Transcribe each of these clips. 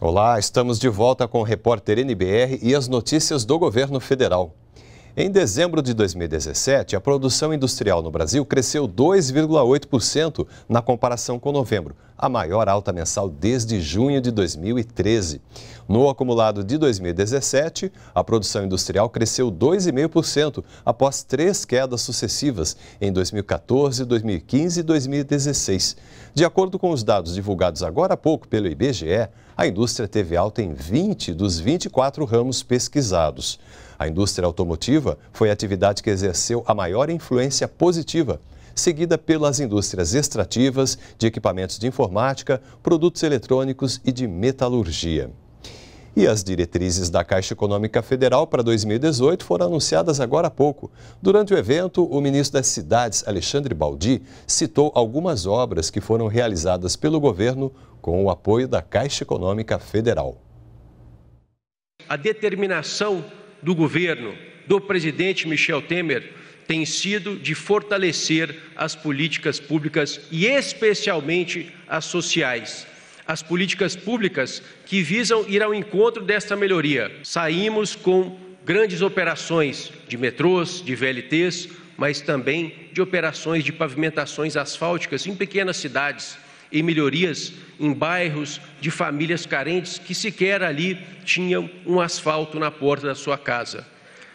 Olá, estamos de volta com o repórter NBR e as notícias do governo federal. Em dezembro de 2017, a produção industrial no Brasil cresceu 2,8% na comparação com novembro, a maior alta mensal desde junho de 2013. No acumulado de 2017, a produção industrial cresceu 2,5% após três quedas sucessivas em 2014, 2015 e 2016. De acordo com os dados divulgados agora há pouco pelo IBGE, a indústria teve alta em 20 dos 24 ramos pesquisados. A indústria automotiva foi a atividade que exerceu a maior influência positiva, seguida pelas indústrias extrativas, de equipamentos de informática, produtos eletrônicos e de metalurgia. E as diretrizes da Caixa Econômica Federal para 2018 foram anunciadas agora há pouco. Durante o evento, o ministro das Cidades, Alexandre Baldi, citou algumas obras que foram realizadas pelo governo com o apoio da Caixa Econômica Federal. A determinação do governo do presidente Michel Temer tem sido de fortalecer as políticas públicas e, especialmente, as sociais. As políticas públicas que visam ir ao encontro desta melhoria. Saímos com grandes operações de metrôs, de VLTs, mas também de operações de pavimentações asfálticas em pequenas cidades e melhorias em bairros de famílias carentes que sequer ali tinham um asfalto na porta da sua casa.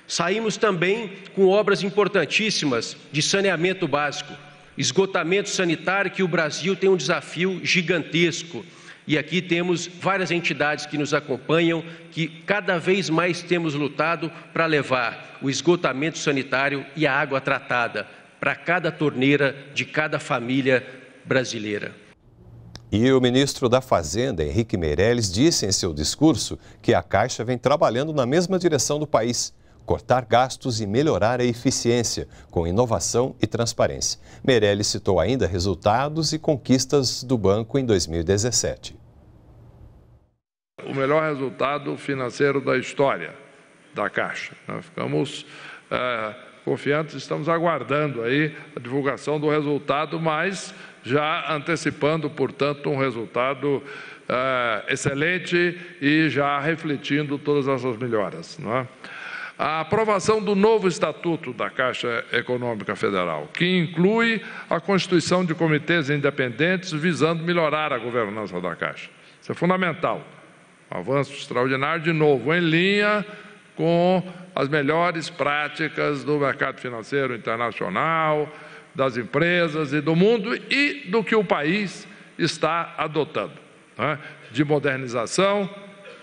Saímos também com obras importantíssimas de saneamento básico, esgotamento sanitário, que o Brasil tem um desafio gigantesco. E aqui temos várias entidades que nos acompanham, que cada vez mais temos lutado para levar o esgotamento sanitário e a água tratada para cada torneira de cada família brasileira. E o ministro da Fazenda, Henrique Meirelles, disse em seu discurso que a Caixa vem trabalhando na mesma direção do país cortar gastos e melhorar a eficiência, com inovação e transparência. Meirelles citou ainda resultados e conquistas do banco em 2017. O melhor resultado financeiro da história da Caixa. Nós ficamos é, confiantes, estamos aguardando aí a divulgação do resultado, mas já antecipando, portanto, um resultado uh, excelente e já refletindo todas essas melhoras. É? A aprovação do novo Estatuto da Caixa Econômica Federal, que inclui a constituição de comitês independentes visando melhorar a governança da Caixa. Isso é fundamental. Um avanço extraordinário, de novo, em linha com as melhores práticas do mercado financeiro internacional, das empresas e do mundo e do que o país está adotando, né? de modernização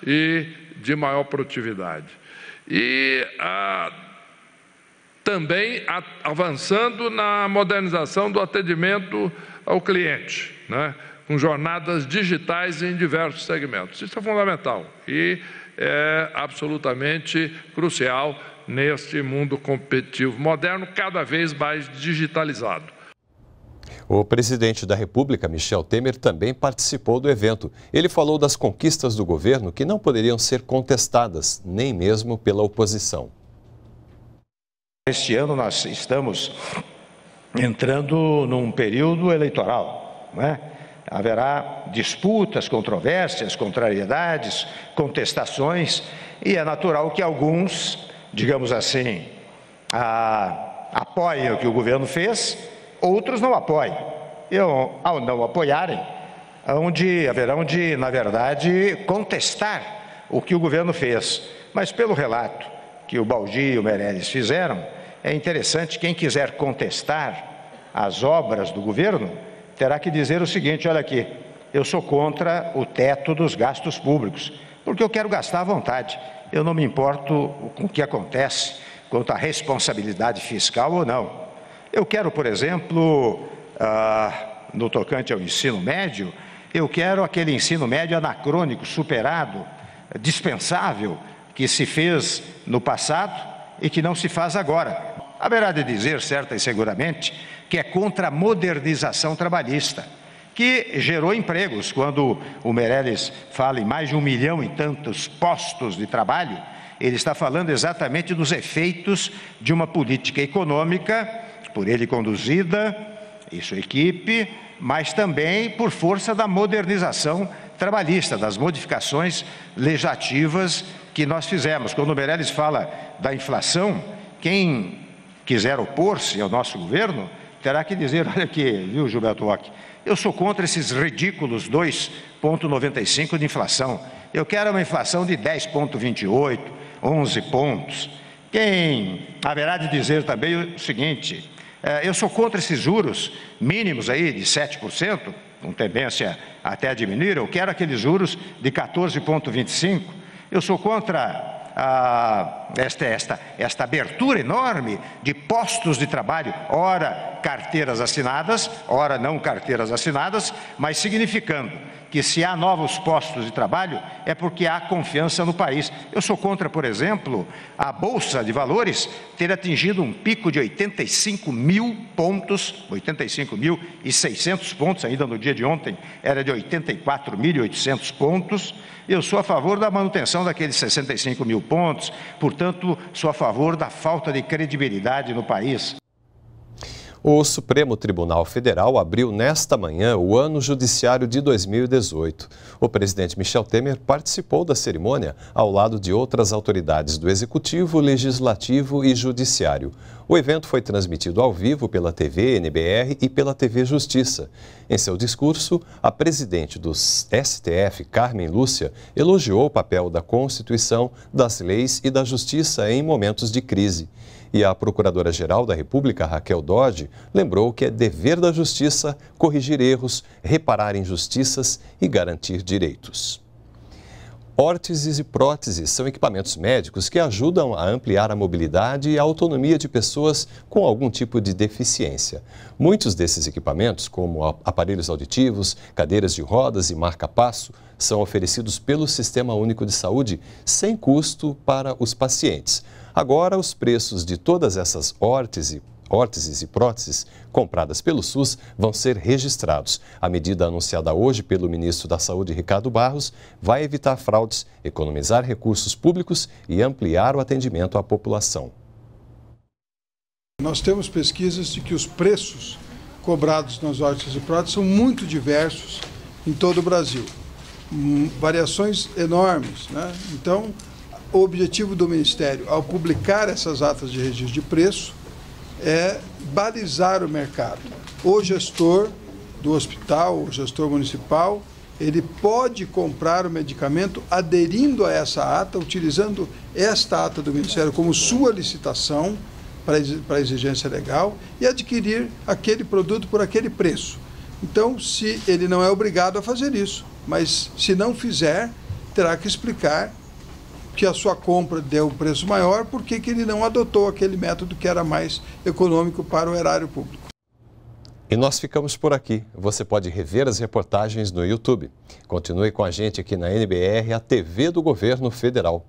e de maior produtividade. E ah, também avançando na modernização do atendimento ao cliente, né? com jornadas digitais em diversos segmentos. Isso é fundamental e é absolutamente crucial neste mundo competitivo moderno, cada vez mais digitalizado. O presidente da República, Michel Temer, também participou do evento. Ele falou das conquistas do governo que não poderiam ser contestadas, nem mesmo pela oposição. Este ano nós estamos entrando num período eleitoral, não é? Haverá disputas, controvérsias, contrariedades, contestações, e é natural que alguns digamos assim, a, apoiem o que o governo fez, outros não apoiem. E ao não apoiarem, onde haverão de, na verdade, contestar o que o governo fez. Mas pelo relato que o Baldi e o Meirelles fizeram, é interessante quem quiser contestar as obras do governo terá que dizer o seguinte: olha aqui, eu sou contra o teto dos gastos públicos, porque eu quero gastar à vontade. Eu não me importo com o que acontece quanto à responsabilidade fiscal ou não. Eu quero, por exemplo, ah, no tocante ao ensino médio, eu quero aquele ensino médio anacrônico, superado, dispensável, que se fez no passado e que não se faz agora. Haverá de dizer, certa e seguramente, que é contra a modernização trabalhista, que gerou empregos. Quando o Meirelles fala em mais de um milhão e tantos postos de trabalho, ele está falando exatamente dos efeitos de uma política econômica, por ele conduzida e sua equipe, mas também por força da modernização trabalhista, das modificações legislativas que nós fizemos. Quando o Meirelles fala da inflação, quem quiser opor-se ao nosso governo terá que dizer: olha aqui, viu, Gilberto Roque, eu sou contra esses ridículos 2,95 de inflação. Eu quero uma inflação de 10,28, 11 pontos. Quem haverá de dizer também o seguinte: é, eu sou contra esses juros mínimos aí de 7%, com tendência até a diminuir. Eu quero aqueles juros de 14,25%. Eu sou contra ah, esta, esta, esta abertura enorme de postos de trabalho, ora carteiras assinadas, ora não carteiras assinadas, mas significando que se há novos postos de trabalho é porque há confiança no país. Eu sou contra, por exemplo, a Bolsa de Valores ter atingido um pico de 85 mil pontos, 85 mil e 600 pontos, ainda no dia de ontem era de 84.800 pontos. Eu sou a favor da manutenção daqueles 65 mil pontos, portanto, sou a favor da falta de credibilidade no país. O Supremo Tribunal Federal abriu nesta manhã o ano judiciário de 2018. O presidente Michel Temer participou da cerimônia ao lado de outras autoridades do Executivo, Legislativo e Judiciário. O evento foi transmitido ao vivo pela TV NBR e pela TV Justiça. Em seu discurso, a presidente do STF, Carmen Lúcia, elogiou o papel da Constituição, das leis e da Justiça em momentos de crise. E a Procuradora-Geral da República, Raquel Dodge, lembrou que é dever da Justiça corrigir erros, reparar injustiças e garantir direitos. Órteses e próteses são equipamentos médicos que ajudam a ampliar a mobilidade e a autonomia de pessoas com algum tipo de deficiência. Muitos desses equipamentos, como aparelhos auditivos, cadeiras de rodas e marca-passo, são oferecidos pelo Sistema Único de Saúde sem custo para os pacientes. Agora, os preços de todas essas órteses, órteses e próteses compradas pelo SUS vão ser registrados. A medida anunciada hoje pelo ministro da Saúde, Ricardo Barros, vai evitar fraudes, economizar recursos públicos e ampliar o atendimento à população. Nós temos pesquisas de que os preços cobrados nas órteses e próteses são muito diversos em todo o Brasil. Hum, variações enormes. Né? Então, o objetivo do Ministério, ao publicar essas atas de registro de preço, é balizar o mercado. O gestor do hospital, o gestor municipal, ele pode comprar o medicamento aderindo a essa ata, utilizando esta ata do Ministério como sua licitação para exigência legal e adquirir aquele produto por aquele preço. Então, se ele não é obrigado a fazer isso, mas se não fizer, terá que explicar que a sua compra deu um preço maior, por que ele não adotou aquele método que era mais econômico para o erário público? E nós ficamos por aqui. Você pode rever as reportagens no YouTube. Continue com a gente aqui na NBR, a TV do Governo Federal.